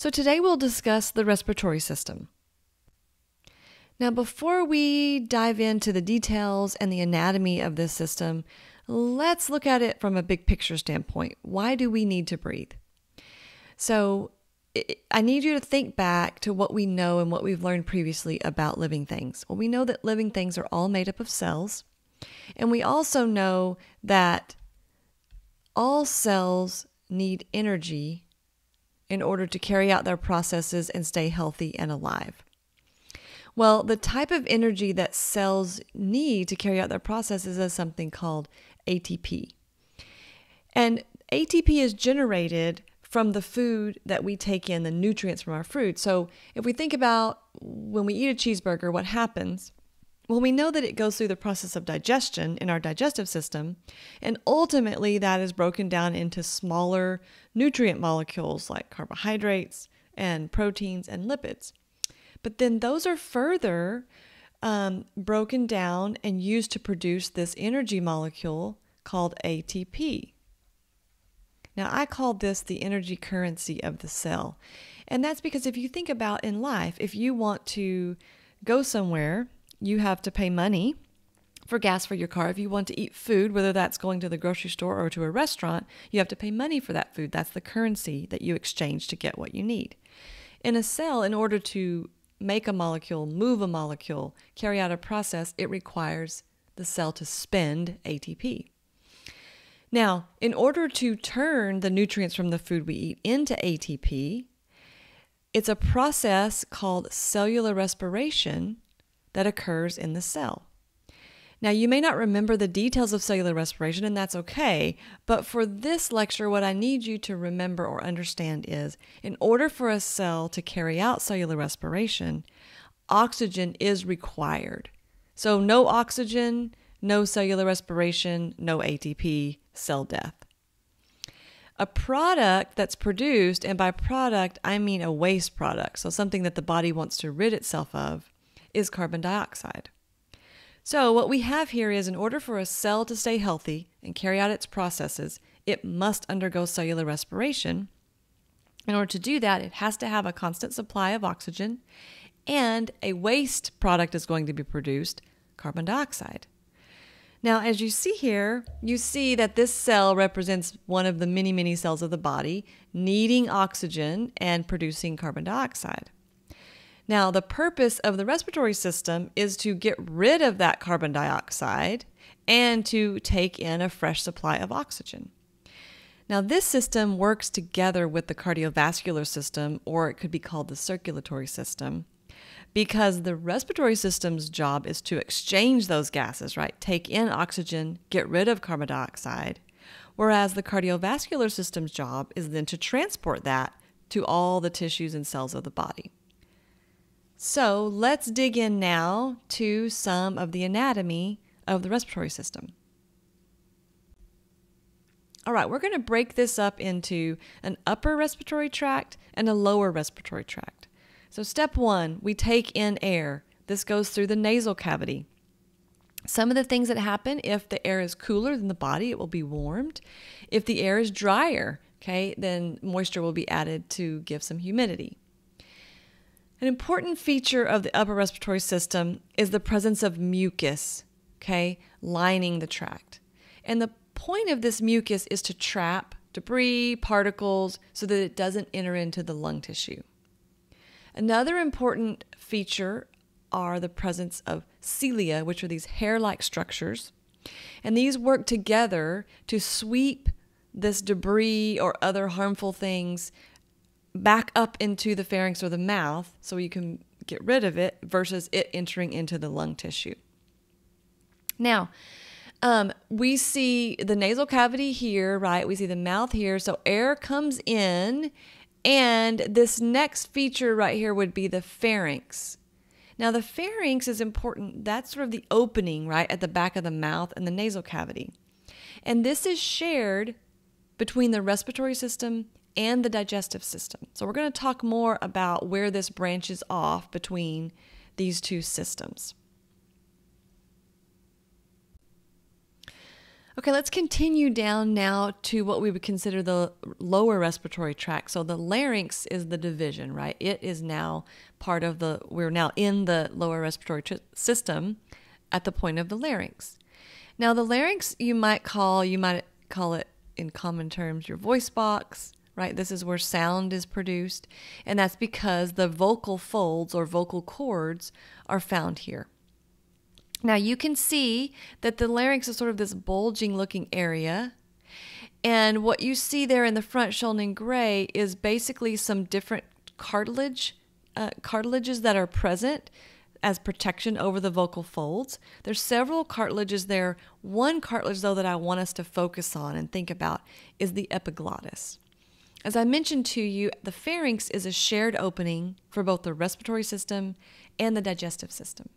So today we'll discuss the respiratory system. Now, before we dive into the details and the anatomy of this system, let's look at it from a big picture standpoint. Why do we need to breathe? So, I need you to think back to what we know and what we've learned previously about living things. Well, we know that living things are all made up of cells, and we also know that all cells need energy in order to carry out their processes and stay healthy and alive. Well, the type of energy that cells need to carry out their processes is something called ATP. And ATP is generated from the food that we take in, the nutrients from our food. So if we think about when we eat a cheeseburger, what happens? Well, we know that it goes through the process of digestion in our digestive system, and ultimately that is broken down into smaller nutrient molecules like carbohydrates and proteins and lipids. But then those are further um, broken down and used to produce this energy molecule called ATP. Now, I call this the energy currency of the cell. And that's because if you think about in life, if you want to go somewhere you have to pay money for gas for your car. If you want to eat food, whether that's going to the grocery store or to a restaurant, you have to pay money for that food. That's the currency that you exchange to get what you need. In a cell, in order to make a molecule, move a molecule, carry out a process, it requires the cell to spend ATP. Now, in order to turn the nutrients from the food we eat into ATP, it's a process called cellular respiration that occurs in the cell. Now, you may not remember the details of cellular respiration, and that's okay. But for this lecture, what I need you to remember or understand is in order for a cell to carry out cellular respiration, oxygen is required. So, no oxygen, no cellular respiration, no ATP, cell death. A product that's produced, and by product, I mean a waste product, so something that the body wants to rid itself of, is carbon dioxide. So, what we have here is in order for a cell to stay healthy and carry out its processes, it must undergo cellular respiration. In order to do that, it has to have a constant supply of oxygen, and a waste product is going to be produced carbon dioxide. Now, as you see here, you see that this cell represents one of the many, many cells of the body needing oxygen and producing carbon dioxide. Now, the purpose of the respiratory system is to get rid of that carbon dioxide and to take in a fresh supply of oxygen. Now, this system works together with the cardiovascular system, or it could be called the circulatory system, because the respiratory system's job is to exchange those gases, right? Take in oxygen, get rid of carbon dioxide, whereas the cardiovascular system's job is then to transport that to all the tissues and cells of the body. So let's dig in now to some of the anatomy of the respiratory system. All right, we're going to break this up into an upper respiratory tract and a lower respiratory tract. So, step one, we take in air. This goes through the nasal cavity. Some of the things that happen if the air is cooler than the body, it will be warmed. If the air is drier, okay, then moisture will be added to give some humidity. An important feature of the upper respiratory system is the presence of mucus, okay, lining the tract. And the point of this mucus is to trap debris, particles, so that it doesn't enter into the lung tissue. Another important feature are the presence of cilia, which are these hair like structures. And these work together to sweep this debris or other harmful things back up into the pharynx or the mouth so you can get rid of it versus it entering into the lung tissue. Now, um, we see the nasal cavity here, right? We see the mouth here. So air comes in, and this next feature right here would be the pharynx. Now, the pharynx is important. That's sort of the opening, right, at the back of the mouth and the nasal cavity. And this is shared between the respiratory system and the digestive system. So, we're going to talk more about where this branches off between these two systems. Okay, let's continue down now to what we would consider the lower respiratory tract. So the larynx is the division, right? It is now part of the, we're now in the lower respiratory system at the point of the larynx. Now the larynx you might call, you might call it in common terms your voice box, right? This is where sound is produced, and that's because the vocal folds or vocal cords are found here. Now you can see that the larynx is sort of this bulging looking area. And what you see there in the front shown in gray is basically some different cartilage, uh, cartilages that are present as protection over the vocal folds. There's several cartilages there. One cartilage though that I want us to focus on and think about is the epiglottis. As I mentioned to you, the pharynx is a shared opening for both the respiratory system and the digestive system.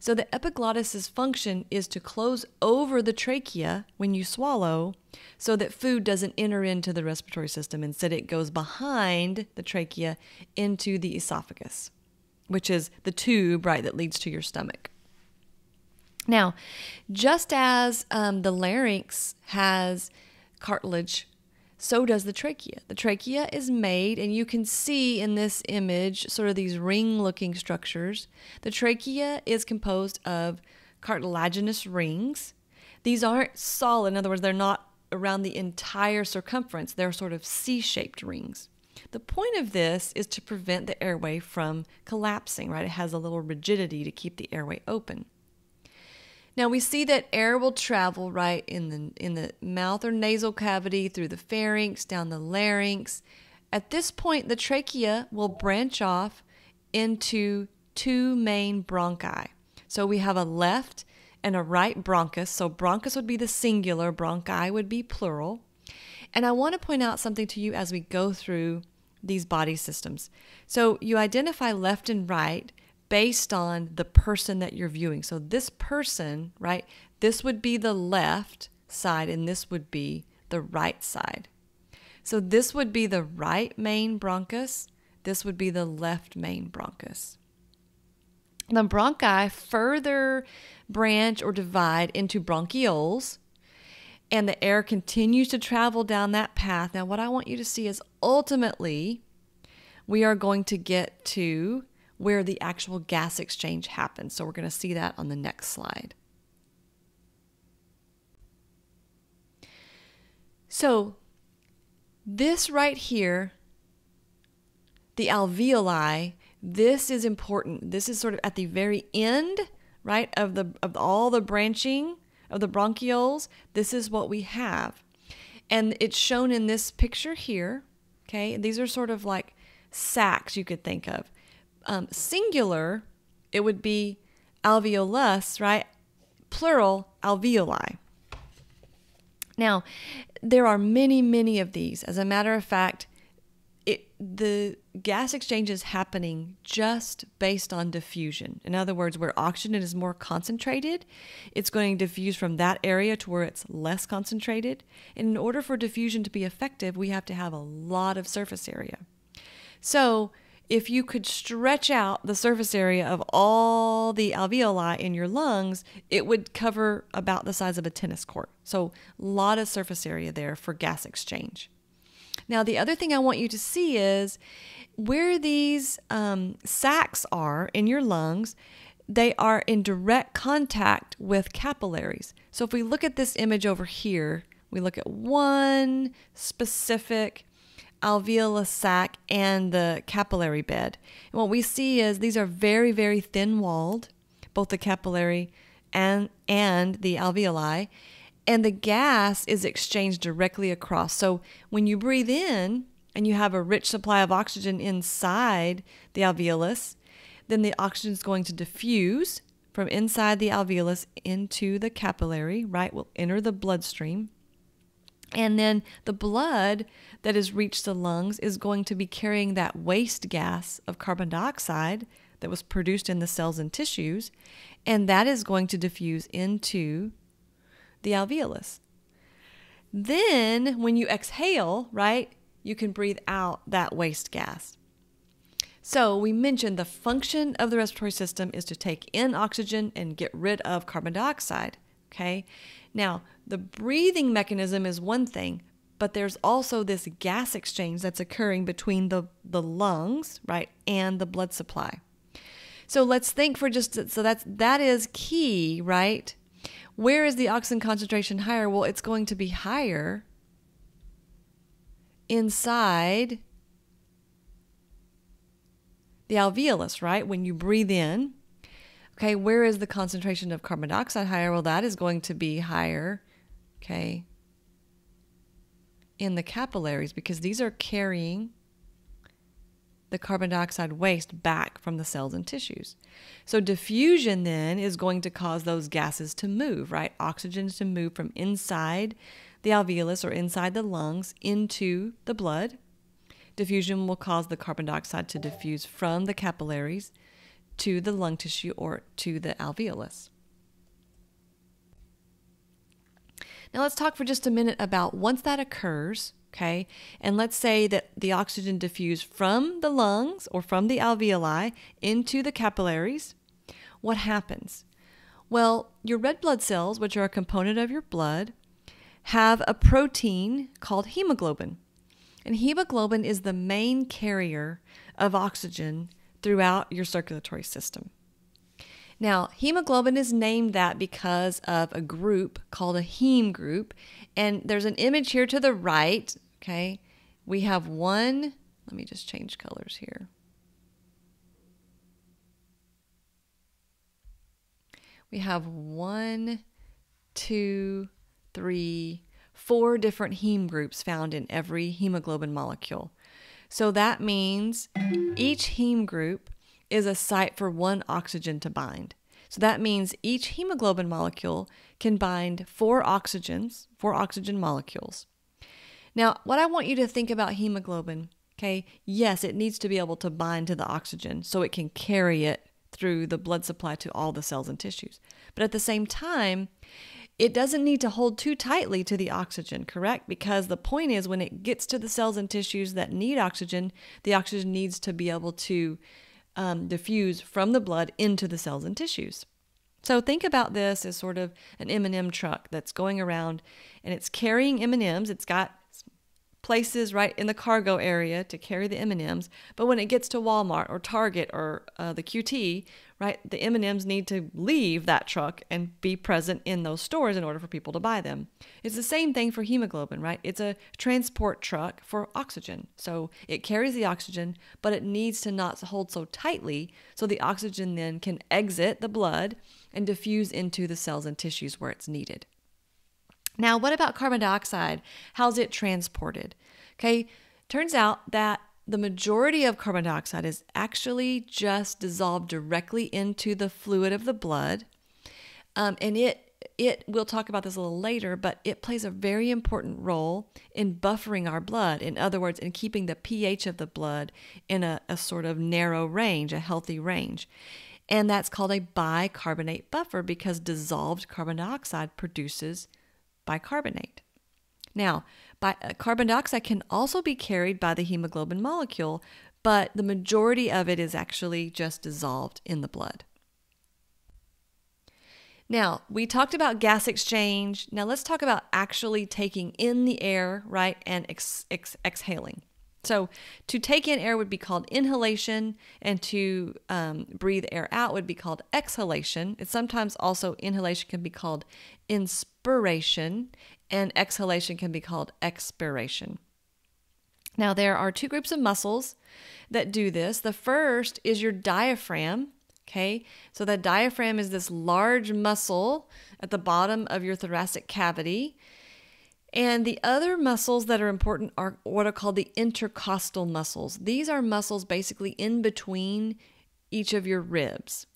So the epiglottis's function is to close over the trachea when you swallow so that food doesn't enter into the respiratory system. Instead, it goes behind the trachea into the esophagus, which is the tube, right, that leads to your stomach. Now, just as um, the larynx has cartilage so does the trachea. The trachea is made, and you can see in this image sort of these ring looking structures. The trachea is composed of cartilaginous rings. These aren't solid, in other words, they're not around the entire circumference, they're sort of C shaped rings. The point of this is to prevent the airway from collapsing, right? It has a little rigidity to keep the airway open. Now we see that air will travel right in the in the mouth or nasal cavity through the pharynx down the larynx. At this point the trachea will branch off into two main bronchi. So we have a left and a right bronchus. So bronchus would be the singular, bronchi would be plural. And I want to point out something to you as we go through these body systems. So you identify left and right based on the person that you're viewing. So this person, right, this would be the left side and this would be the right side. So this would be the right main bronchus, this would be the left main bronchus. The bronchi further branch or divide into bronchioles, and the air continues to travel down that path. Now, what I want you to see is ultimately we are going to get to where the actual gas exchange happens. So we're going to see that on the next slide. So this right here, the alveoli, this is important. This is sort of at the very end, right, of the of all the branching of the bronchioles. This is what we have. And it's shown in this picture here. Okay, these are sort of like sacs you could think of um, singular, it would be alveolus, right? Plural, alveoli. Now, there are many, many of these. As a matter of fact, it, the gas exchange is happening just based on diffusion. In other words, where oxygen is more concentrated, it's going to diffuse from that area to where it's less concentrated. And in order for diffusion to be effective, we have to have a lot of surface area. So, if you could stretch out the surface area of all the alveoli in your lungs, it would cover about the size of a tennis court. So, a lot of surface area there for gas exchange. Now, the other thing I want you to see is where these um, sacs are in your lungs, they are in direct contact with capillaries. So, if we look at this image over here, we look at one specific alveolus sac and the capillary bed. And what we see is these are very, very thin walled, both the capillary and, and the alveoli, and the gas is exchanged directly across. So when you breathe in and you have a rich supply of oxygen inside the alveolus, then the oxygen is going to diffuse from inside the alveolus into the capillary, right? Will enter the bloodstream. And then the blood that has reached the lungs is going to be carrying that waste gas of carbon dioxide that was produced in the cells and tissues, and that is going to diffuse into the alveolus. Then, when you exhale, right, you can breathe out that waste gas. So, we mentioned the function of the respiratory system is to take in oxygen and get rid of carbon dioxide. Okay. Now, the breathing mechanism is one thing, but there's also this gas exchange that's occurring between the, the lungs, right, and the blood supply. So let's think for just so that's that is key, right? Where is the oxygen concentration higher? Well, it's going to be higher inside the alveolus, right? When you breathe in. Okay, where is the concentration of carbon dioxide higher? Well, that is going to be higher, okay, in the capillaries because these are carrying the carbon dioxide waste back from the cells and tissues. So diffusion then is going to cause those gases to move, right? Oxygen to move from inside the alveolus or inside the lungs into the blood. Diffusion will cause the carbon dioxide to diffuse from the capillaries to the lung tissue or to the alveolus. Now let's talk for just a minute about once that occurs, okay, and let's say that the oxygen diffused from the lungs or from the alveoli into the capillaries, what happens? Well, your red blood cells, which are a component of your blood, have a protein called hemoglobin. And hemoglobin is the main carrier of oxygen throughout your circulatory system. Now, hemoglobin is named that because of a group called a heme group. And there's an image here to the right. Okay. We have one, let me just change colors here. We have one, two, three, four different heme groups found in every hemoglobin molecule. So that means each heme group is a site for one oxygen to bind. So that means each hemoglobin molecule can bind four oxygens, four oxygen molecules. Now, what I want you to think about hemoglobin, okay, yes, it needs to be able to bind to the oxygen so it can carry it through the blood supply to all the cells and tissues. But at the same time, it doesn't need to hold too tightly to the oxygen, correct? Because the point is when it gets to the cells and tissues that need oxygen, the oxygen needs to be able to um, diffuse from the blood into the cells and tissues. So think about this as sort of an M&M truck that's going around and it's carrying M&Ms. It's got places right in the cargo area to carry the M&Ms, but when it gets to Walmart or Target or uh, the QT, right, the M&Ms need to leave that truck and be present in those stores in order for people to buy them. It's the same thing for hemoglobin, right? It's a transport truck for oxygen. So it carries the oxygen, but it needs to not hold so tightly so the oxygen then can exit the blood and diffuse into the cells and tissues where it's needed. Now, what about carbon dioxide? How's it transported? Okay, turns out that the majority of carbon dioxide is actually just dissolved directly into the fluid of the blood. Um, and it it we'll talk about this a little later, but it plays a very important role in buffering our blood. In other words, in keeping the pH of the blood in a, a sort of narrow range, a healthy range. And that's called a bicarbonate buffer because dissolved carbon dioxide produces bicarbonate. Now, bi- uh, carbon dioxide can also be carried by the hemoglobin molecule, but the majority of it is actually just dissolved in the blood. Now, we talked about gas exchange. Now, let's talk about actually taking in the air, right, and ex- ex- exhaling. So, to take in air would be called inhalation, and to um, breathe air out would be called exhalation. It's sometimes also inhalation can be called inspiration, and exhalation can be called expiration. Now, there are two groups of muscles that do this. The first is your diaphragm. Okay, so the diaphragm is this large muscle at the bottom of your thoracic cavity. And the other muscles that are important are what are called the intercostal muscles. These are muscles basically in between each of your ribs.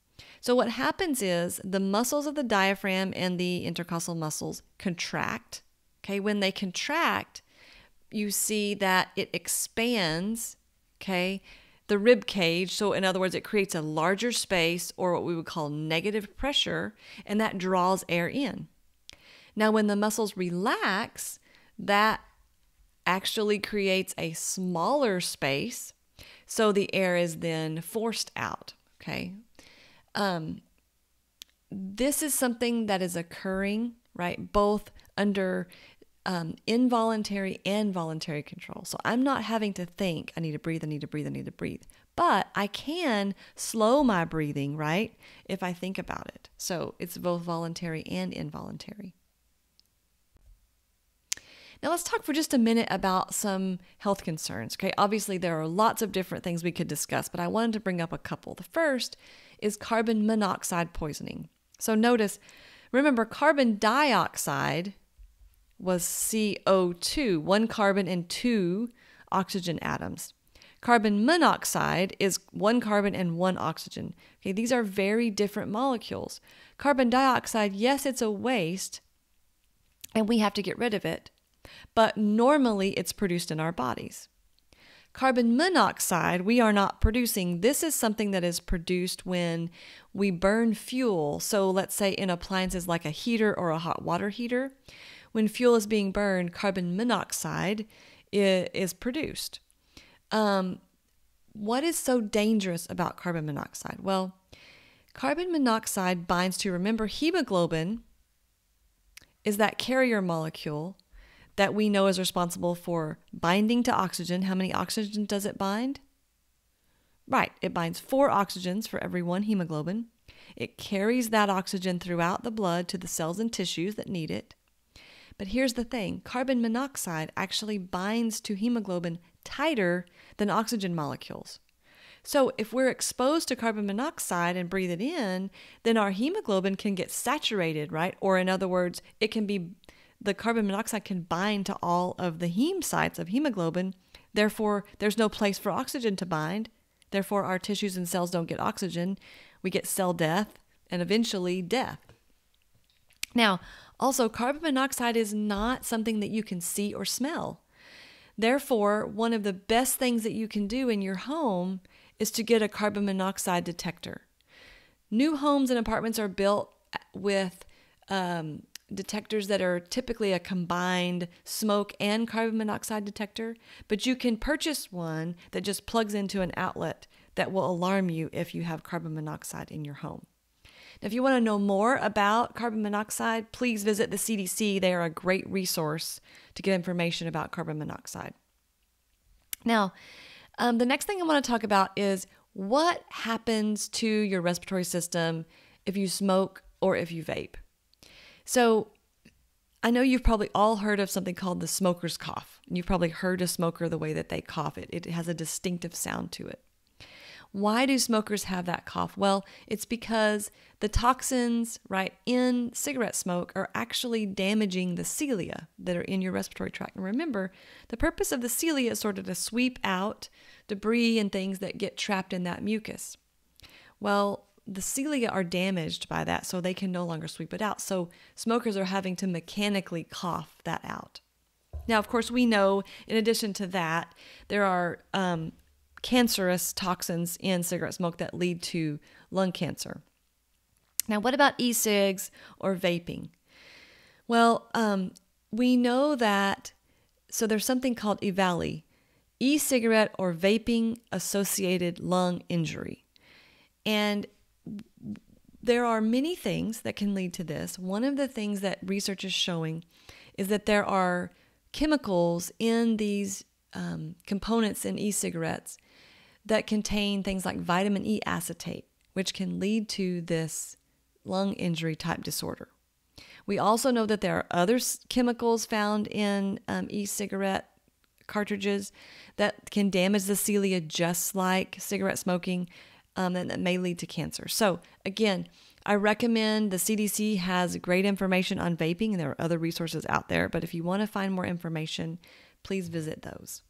So, what happens is the muscles of the diaphragm and the intercostal muscles contract. Okay, when they contract, you see that it expands, okay, the rib cage. So, in other words, it creates a larger space or what we would call negative pressure, and that draws air in. Now, when the muscles relax, that actually creates a smaller space. So the air is then forced out. Okay. Um, this is something that is occurring right? Both under um, involuntary and voluntary control. So I'm not having to think, I need to breathe, I need to breathe, I need to breathe. But I can slow my breathing, right? If I think about it. So it's both voluntary and involuntary. Now, let's talk for just a minute about some health concerns. Okay, obviously, there are lots of different things we could discuss, but I wanted to bring up a couple. The first is carbon monoxide poisoning. So, notice, remember, carbon dioxide was CO2, one carbon and two oxygen atoms. Carbon monoxide is one carbon and one oxygen. Okay, these are very different molecules. Carbon dioxide, yes, it's a waste, and we have to get rid of it, but normally it's produced in our bodies. Carbon monoxide, we are not producing. This is something that is produced when we burn fuel. So, let's say in appliances like a heater or a hot water heater, when fuel is being burned, carbon monoxide is produced. Um, what is so dangerous about carbon monoxide? Well, carbon monoxide binds to, remember, hemoglobin is that carrier molecule that we know is responsible for binding to oxygen. How many oxygen does it bind? Right, it binds four oxygens for every one hemoglobin. It carries that oxygen throughout the blood to the cells and tissues that need it. But here's the thing carbon monoxide actually binds to hemoglobin tighter than oxygen molecules. So, if we're exposed to carbon monoxide and breathe it in, then our hemoglobin can get saturated, right? Or, in other words, it can be the carbon monoxide can bind to all of the heme sites of hemoglobin. Therefore, there's no place for oxygen to bind. Therefore, our tissues and cells don't get oxygen. We get cell death and eventually death. Now, also, carbon monoxide is not something that you can see or smell. Therefore, one of the best things that you can do in your home is to get a carbon monoxide detector. New homes and apartments are built with um, detectors that are typically a combined smoke and carbon monoxide detector, but you can purchase one that just plugs into an outlet that will alarm you if you have carbon monoxide in your home. Now, if you want to know more about carbon monoxide, please visit the CDC. They are a great resource to get information about carbon monoxide. Now, um, the next thing I want to talk about is what happens to your respiratory system if you smoke or if you vape. So, I know you've probably all heard of something called the smoker's cough. You've probably heard a smoker the way that they cough it. It has a distinctive sound to it. Why do smokers have that cough? Well, it's because the toxins, right, in cigarette smoke are actually damaging the cilia that are in your respiratory tract. And remember, the purpose of the cilia is sort of to sweep out debris and things that get trapped in that mucus. Well, the cilia are damaged by that, so they can no longer sweep it out. So smokers are having to mechanically cough that out. Now, of course, we know in addition to that, there are um, cancerous toxins in cigarette smoke that lead to lung cancer. Now, what about e cigs or vaping? Well, um, we know that, so there's something called EVALI, e cigarette or vaping associated lung injury. And there are many things that can lead to this. One of the things that research is showing is that there are chemicals in these um, components in e cigarettes that contain things like vitamin E acetate, which can lead to this lung injury type disorder. We also know that there are other chemicals found in um, e cigarette cartridges that can damage the cilia just like cigarette smoking um, and that may lead to cancer. So, again, I recommend the CDC has great information on vaping, and there are other resources out there. But if you want to find more information, please visit those.